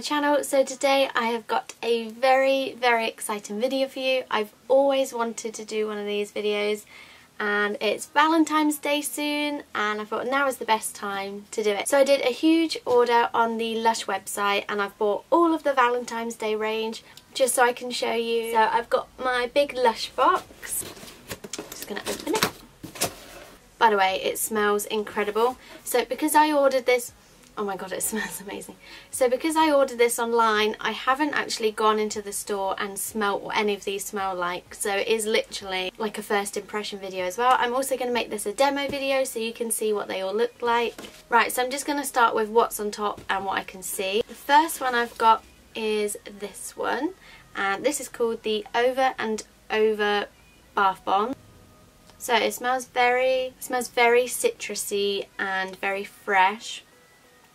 my channel. So today I have got a very very exciting video for you. I've always wanted to do one of these videos and it's Valentine's Day soon and I thought now is the best time to do it. So I did a huge order on the Lush website and I've bought all of the Valentine's Day range just so I can show you. So I've got my big Lush box. Just going to open it. By the way, it smells incredible. So because I ordered this Oh my god, it smells amazing. So because I ordered this online, I haven't actually gone into the store and smelt what any of these smell like. So it is literally like a first impression video as well. I'm also going to make this a demo video so you can see what they all look like. Right, so I'm just going to start with what's on top and what I can see. The first one I've got is this one. And this is called the Over and Over Bath Bomb. So it smells very, smells very citrusy and very fresh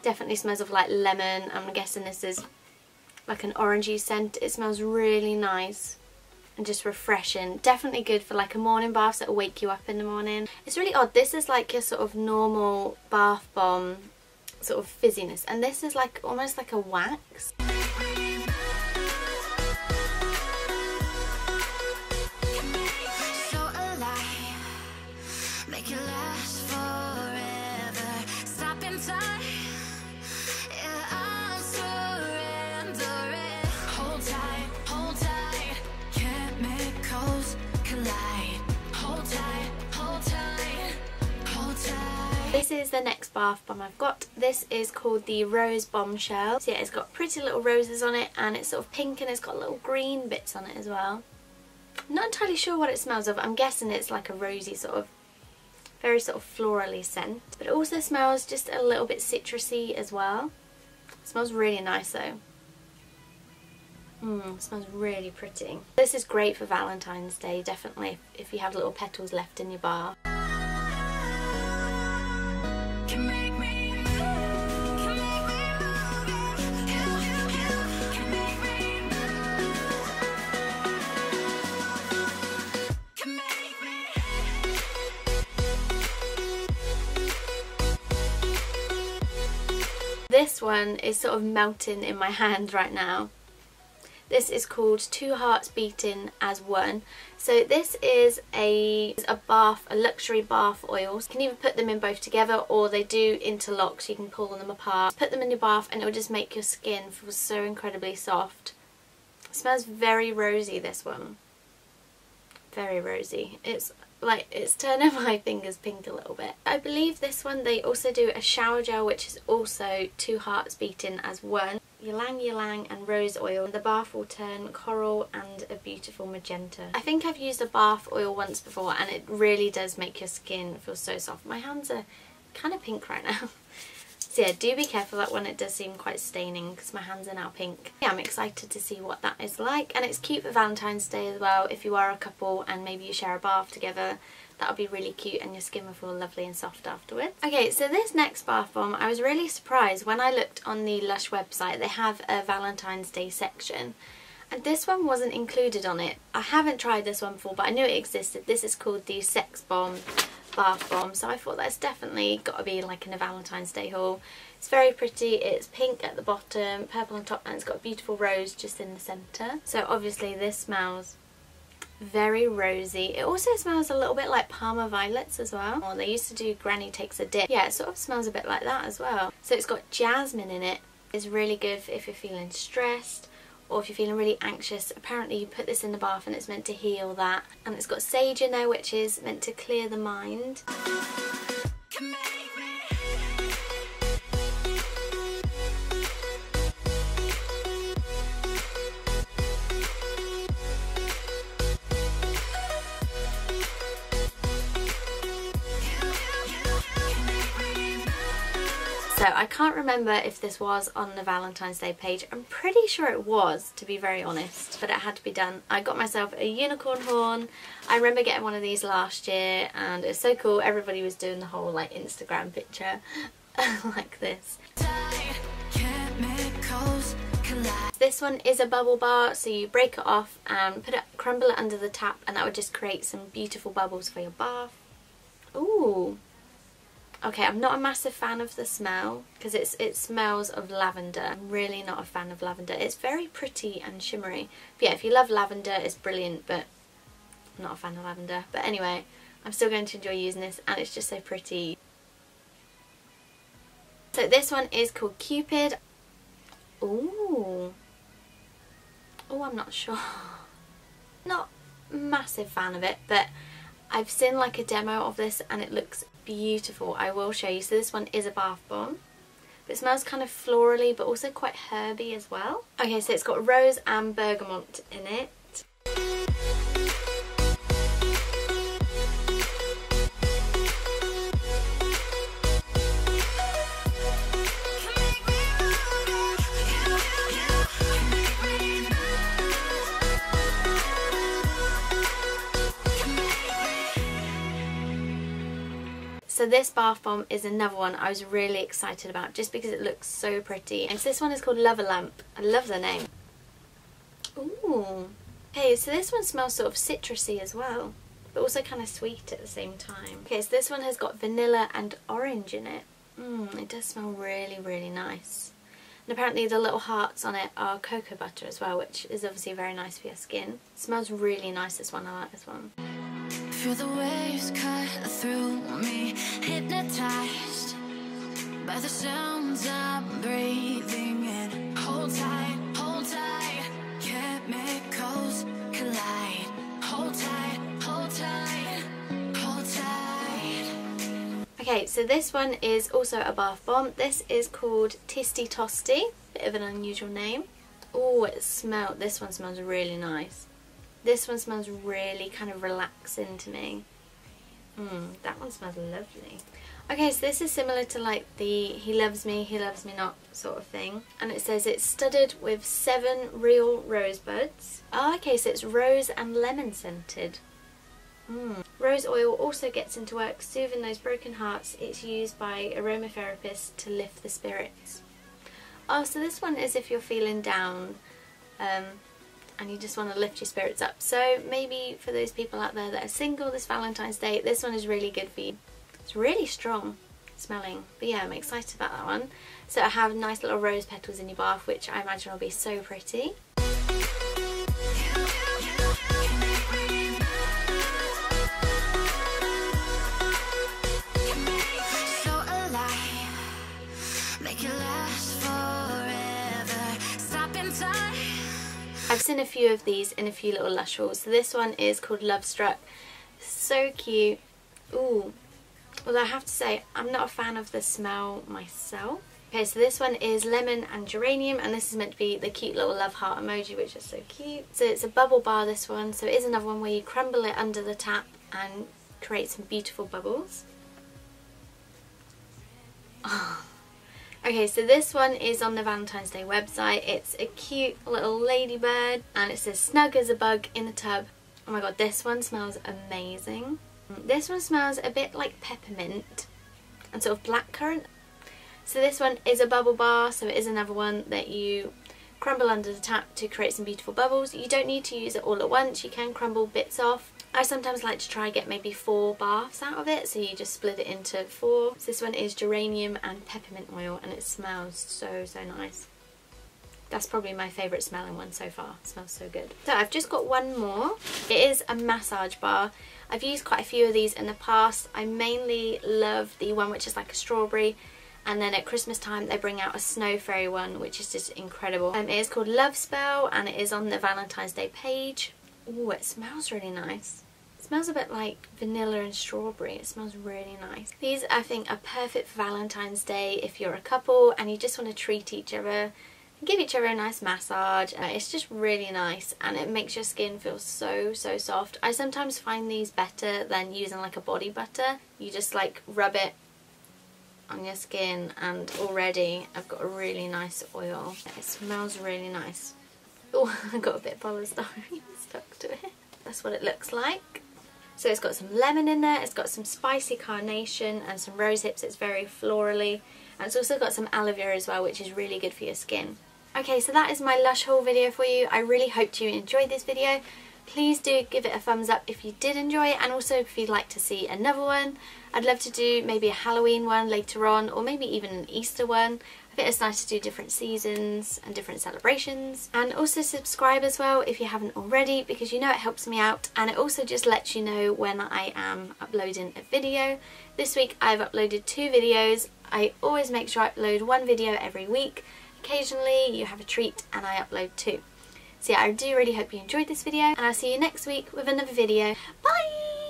Definitely smells of like lemon. I'm guessing this is like an orangey scent. It smells really nice and just refreshing. Definitely good for like a morning bath that'll wake you up in the morning. It's really odd. This is like your sort of normal bath bomb sort of fizziness and this is like almost like a wax. The next bath bomb I've got. This is called the Rose Bombshell. So yeah, it's got pretty little roses on it and it's sort of pink and it's got little green bits on it as well. Not entirely sure what it smells of. I'm guessing it's like a rosy sort of, very sort of florally scent. But it also smells just a little bit citrusy as well. It smells really nice though. Mmm, smells really pretty. This is great for Valentine's Day, definitely, if you have little petals left in your bar. This one is sort of melting in my hand right now. This is called Two Hearts Beating as One. So this is a, a bath, a luxury bath oil. You can either put them in both together or they do interlock so you can pull them apart. Put them in your bath and it will just make your skin feel so incredibly soft. It smells very rosy this one. Very rosy. It's like it's turning my fingers pink a little bit. I believe this one they also do a shower gel which is also two hearts beating as one. Ylang Ylang and rose oil. The bath will turn coral and a beautiful magenta. I think I've used a bath oil once before and it really does make your skin feel so soft. My hands are kind of pink right now. So yeah, do be careful that one, it does seem quite staining because my hands are now pink. Yeah, I'm excited to see what that is like and it's cute for Valentine's Day as well if you are a couple and maybe you share a bath together that would be really cute and your skin will feel lovely and soft afterwards. Okay, so this next bath bomb, I was really surprised when I looked on the Lush website, they have a Valentine's Day section and this one wasn't included on it. I haven't tried this one before but I knew it existed. This is called the Sex Bomb bath bomb so I thought that's definitely got to be like in a Valentine's Day haul. It's very pretty, it's pink at the bottom, purple on top and it's got a beautiful rose just in the centre. So obviously this smells very rosy. It also smells a little bit like Parma Violets as well. Or they used to do Granny Takes a Dip. Yeah, it sort of smells a bit like that as well. So it's got jasmine in it. It's really good if you're feeling stressed or if you're feeling really anxious, apparently you put this in the bath and it's meant to heal that. And it's got sage in there which is meant to clear the mind. So I can't remember if this was on the Valentine's Day page. I'm pretty sure it was, to be very honest, but it had to be done. I got myself a unicorn horn. I remember getting one of these last year and it was so cool. Everybody was doing the whole like Instagram picture like this. This one is a bubble bar, so you break it off and put it, crumble it under the tap and that would just create some beautiful bubbles for your bath. Ooh, Okay, I'm not a massive fan of the smell because it's it smells of lavender. I'm really not a fan of lavender. It's very pretty and shimmery. But yeah, if you love lavender, it's brilliant, but I'm not a fan of lavender. But anyway, I'm still going to enjoy using this and it's just so pretty. So this one is called Cupid. Ooh. Oh, I'm not sure. Not massive fan of it, but I've seen like a demo of this and it looks beautiful. I will show you. So this one is a bath bomb. It smells kind of florally but also quite herby as well. Okay, so it's got rose and bergamot in it. So this bath bomb is another one I was really excited about just because it looks so pretty. And so this one is called Love Lamp. I love the name. Ooh. Okay, so this one smells sort of citrusy as well, but also kind of sweet at the same time. Okay, so this one has got vanilla and orange in it. Mmm, it does smell really, really nice. And apparently the little hearts on it are cocoa butter as well, which is obviously very nice for your skin. It smells really nice, this one. I like this one. Feel the waves cut through me Hypnotized by the sounds I'm breathing in Hold tight, hold tight Chemicals collide Hold tight, hold tight, hold tight Okay, so this one is also a bath bomb. This is called Tisty Tosty. Bit of an unusual name. Oh, it smells. This one smells really nice. This one smells really kind of relaxing to me. Mmm, that one smells lovely. Okay, so this is similar to like the He Loves Me, He Loves Me Not sort of thing. And it says it's studded with seven real rosebuds. Oh, okay, so it's rose and lemon scented. Mm. Rose oil also gets into work soothing those broken hearts. It's used by aromatherapists to lift the spirits. Oh, so this one is if you're feeling down. Um, and you just want to lift your spirits up. So maybe for those people out there that are single this Valentine's Day, this one is really good for you. It's really strong smelling. But yeah, I'm excited about that one. So I have nice little rose petals in your bath, which I imagine will be so pretty. I've a few of these in a few little Lush hauls. So this one is called Love Struck. So cute. Ooh. Well, I have to say, I'm not a fan of the smell myself. Okay, so this one is lemon and geranium, and this is meant to be the cute little love heart emoji, which is so cute. So it's a bubble bar, this one. So it is another one where you crumble it under the tap and create some beautiful bubbles. Oh. Okay, so this one is on the Valentine's Day website. It's a cute little ladybird and it says snug as a bug in the tub. Oh my god, this one smells amazing. This one smells a bit like peppermint and sort of blackcurrant. So this one is a bubble bar, so it is another one that you crumble under the tap to create some beautiful bubbles. You don't need to use it all at once, you can crumble bits off I sometimes like to try and get maybe four baths out of it so you just split it into four. So this one is geranium and peppermint oil and it smells so so nice. That's probably my favourite smelling one so far. It smells so good. So I've just got one more. It is a massage bar. I've used quite a few of these in the past. I mainly love the one which is like a strawberry and then at Christmas time they bring out a snow fairy one which is just incredible. Um, it is called Love Spell and it is on the Valentine's Day page. Oh, it smells really nice smells a bit like vanilla and strawberry. It smells really nice. These I think are perfect for Valentine's Day if you're a couple and you just want to treat each other give each other a nice massage. Uh, it's just really nice and it makes your skin feel so so soft. I sometimes find these better than using like a body butter. You just like rub it on your skin and already I've got a really nice oil. It smells really nice. Oh, I got a bit of polystyrene stuck to it. That's what it looks like. So it's got some lemon in there, it's got some spicy carnation and some rose hips, it's very florally. And it's also got some aloe vera as well, which is really good for your skin. Okay, so that is my Lush haul video for you. I really hope you enjoyed this video. Please do give it a thumbs up if you did enjoy it and also if you'd like to see another one. I'd love to do maybe a Halloween one later on or maybe even an Easter one. Think it's nice to do different seasons and different celebrations. And also subscribe as well if you haven't already because you know it helps me out and it also just lets you know when I am uploading a video. This week I've uploaded two videos. I always make sure I upload one video every week. Occasionally you have a treat and I upload two. So yeah, I do really hope you enjoyed this video and I'll see you next week with another video. Bye!